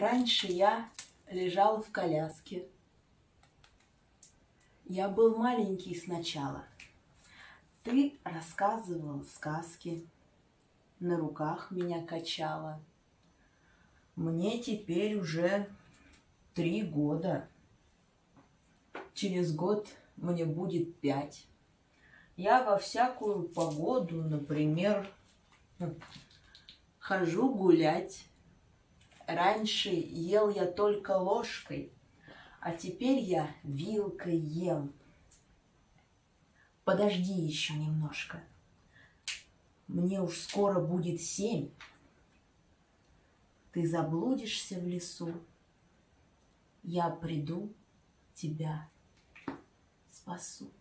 Раньше я лежал в коляске. Я был маленький сначала. Ты рассказывал сказки, на руках меня качала. Мне теперь уже три года. Через год мне будет пять. Я во всякую погоду, например, хожу гулять. Раньше ел я только ложкой, а теперь я вилкой ем. Подожди еще немножко. Мне уж скоро будет семь. Ты заблудишься в лесу. Я приду, тебя спасу.